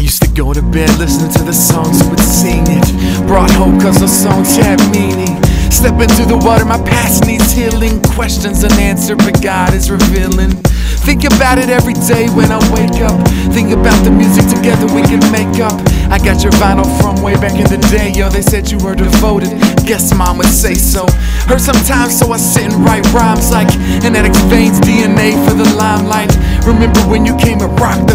I used to go to bed listening to the songs you would sing it. Brought hope cause the songs had meaning. Step into the water, my past needs healing. Questions unanswered, but God is revealing. Think about it every day when I wake up. Think about the music together we can make up. I got your vinyl from way back in the day, yo. They said you were devoted. Guess mom would say so. Heard sometimes, so I sit and write rhymes like an addict's veins, DNA for the limelight. Remember when you came and rocked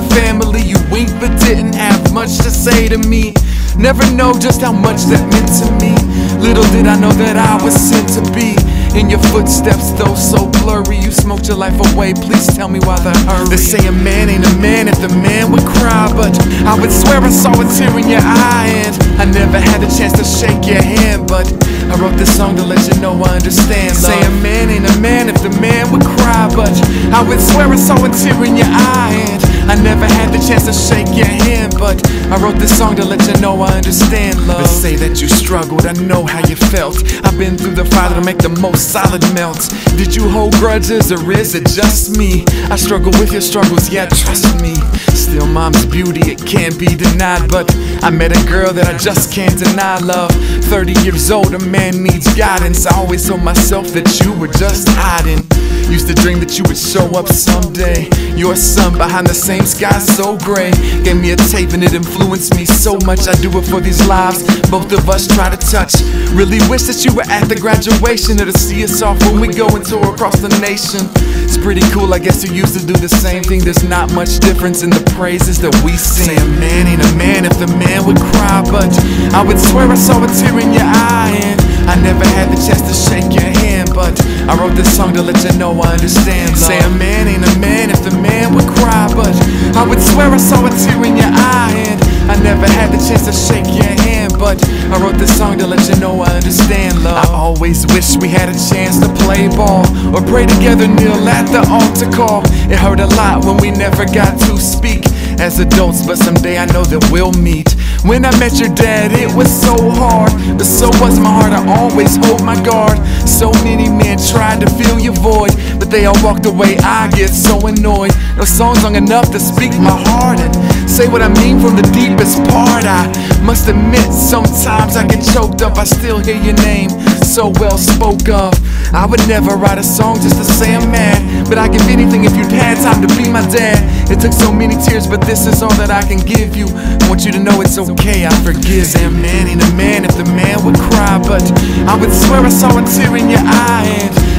to me. Never know just how much that meant to me. Little did I know that I was sent to be in your footsteps, though so blurry. You smoked your life away. Please tell me why the hurry. They say a man ain't a man if the man would cry, but I would swear I saw a tear in your eye, and I never had the chance to shake your hand. But I wrote this song to let you know I understand. Love. Say a man ain't a man if the man would cry, but I would swear I saw a tear in your eye, and I never had the chance to shake your hand. But I wrote this song to let you know I understand. Love. They say that you struggled. I know how you felt. I've been through the fire to make the most solid melt. Did you hold grudges or is it just me? I struggle with your struggles, yeah, trust me. Still, mom's beauty, it can't be denied. But I met a girl that I just can't deny. Love, 30 years old, a man needs guidance. I always told myself that you were just hiding. Used to dream that you would show up someday. Your son behind the same sky so gray. Gave me a tape and it influenced me so much. I do it for these lives both of us try to touch. Really wish that you were at the graduation or to see us off when we go and tour across the nation. It's pretty cool, I guess you used to do the same thing. There's not much difference in the praises that we sing. Say a man ain't a man if the man would cry, but I would swear I saw a tear in your eye. And I never had the chance to shake your hand, but I wrote this song to let you know I understand. Love. Say a man ain't a man if the man would cry, but I would swear I saw a tear in your eye. And I never had the chance to shake your hand, but I wrote this song to let you know I understand. Love. I always wish we had a chance to play ball or pray together, kneel at the altar call. It hurt a lot when we never got to speak as adults, but someday I know that we'll meet. When I met your dad, it was so hard, but so was my heart. I always hold my guard. So many men tried to fill your void, but they all walked away. I get so annoyed. No song's long enough to speak my heart and say what I mean from the deepest part. I must admit, sometimes I get choked up. I still hear your name so well spoke of. I would never write a song just to say I'm mad, but I give anything if you'd had time to be my dad. It took so many tears, but this is all that I can give you. I want you to know it's okay, I forgive. Say a man ain't a man if the man would cry, but I would swear I saw a tear in your eye.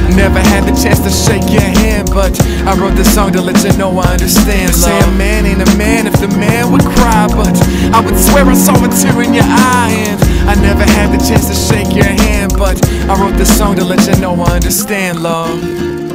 And never had the chance to shake your hand, but I wrote this song to let you know I understand. Love. Say a man ain't a man if the man would cry, but I would swear I saw a tear in your eye. I never had the chance to shake your hand, but I wrote this song to let you know I understand, love.